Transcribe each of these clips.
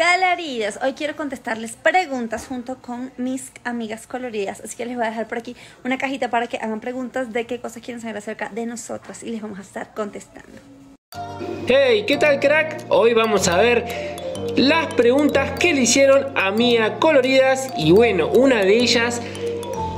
coloridos. Hoy quiero contestarles preguntas junto con mis amigas coloridas. Así que les voy a dejar por aquí una cajita para que hagan preguntas de qué cosas quieren saber acerca de nosotros y les vamos a estar contestando. Hey, ¿qué tal crack? Hoy vamos a ver las preguntas que le hicieron a Mía Coloridas y bueno, una de ellas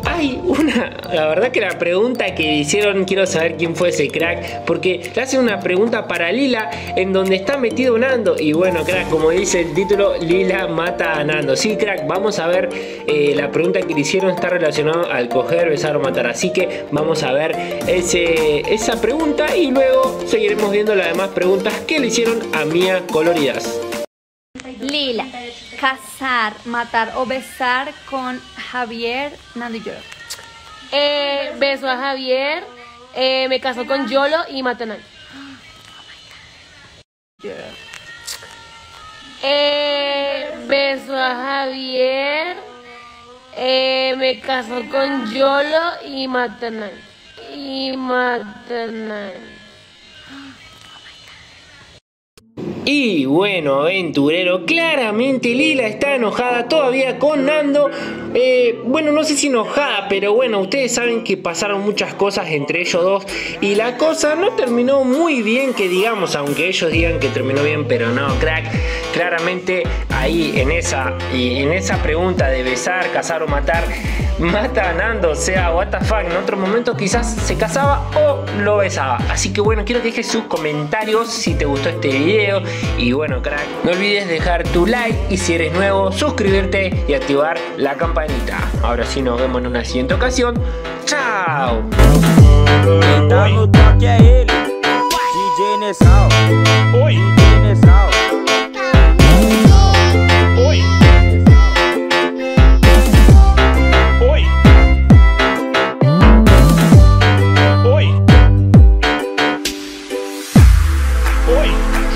hay una, la verdad que la pregunta que hicieron, quiero saber quién fue ese crack, porque le hacen una pregunta para Lila en donde está metido Nando. Y bueno, crack, como dice el título, Lila mata a Nando. Sí, crack, vamos a ver, eh, la pregunta que le hicieron está relacionada al coger, besar o matar. Así que vamos a ver ese, esa pregunta y luego seguiremos viendo las demás preguntas que le hicieron a Mía Coloridas. Lila, casar, matar o besar con Javier, Nando y. Eh, beso a Javier, eh, me caso con Yolo y mato a. Eh, beso a Javier, eh, me caso con Yolo y mato a Nando. Y mato a Nando. Y bueno, aventurero, claramente Lila está enojada todavía con Nando. Eh, bueno, no sé si enojada, pero bueno, ustedes saben que pasaron muchas cosas entre ellos dos y la cosa no terminó muy bien, que digamos, aunque ellos digan que terminó bien, pero no, crack. Claramente ahí en esa, en esa pregunta de besar, casar o matar, mata Nando, o sea, what the fuck, en otro momento quizás se casaba o lo besaba. Así que bueno, quiero que dejes sus comentarios si te gustó este video y bueno, crack, no olvides dejar tu like y si eres nuevo, suscribirte y activar la campanita. Ahora sí, nos vemos en una siguiente ocasión. ¡Chao!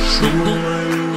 如果。